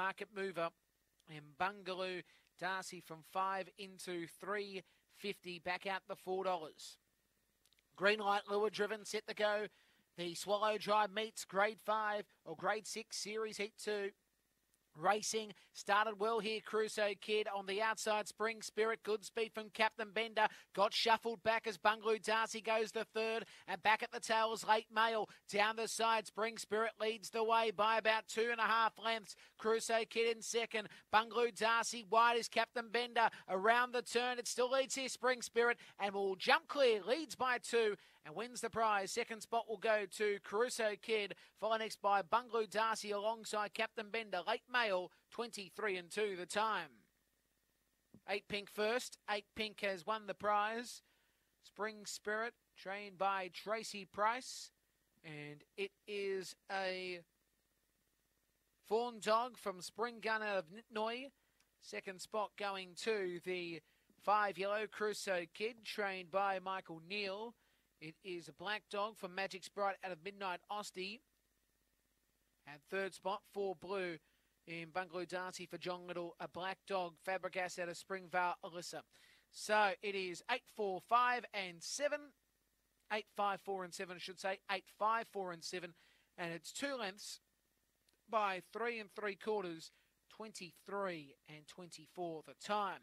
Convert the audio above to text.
market mover. And Bungaloo Darcy from five into three fifty, back out the four dollars. Green light lure driven, set to go. The Swallow Drive meets grade five or grade six series heat two. Racing started well here. Crusoe Kid on the outside. Spring Spirit. Good speed from Captain Bender. Got shuffled back as Bungaloo Darcy goes the third. And back at the tail is Late Mail. Down the side, Spring Spirit leads the way by about two and a half lengths. Crusoe Kid in second. Bungaloo Darcy wide is Captain Bender. Around the turn, it still leads here. Spring Spirit and will jump clear. Leads by two and wins the prize. Second spot will go to Caruso Kid, followed next by Bungalow Darcy alongside Captain Bender. Late Mail, 23 and 2 the time. 8 Pink first. 8 Pink has won the prize. Spring Spirit, trained by Tracy Price. And it is a fawn dog from Spring Gun out of Nitnoy. Second spot going to the five yellow Crusoe Kid, trained by Michael Neal. It is a black dog from Magic Sprite out of Midnight Osty. And third spot, for blue in Bungalow Darcy for John Little, a black dog, Fabregas out of Springvale, Alyssa. So it is 8, 4, 5, and 7. 8, 5, 4, and 7, I should say. 8, 5, 4, and 7. And it's two lengths by three and three quarters, 23 and 24 the time.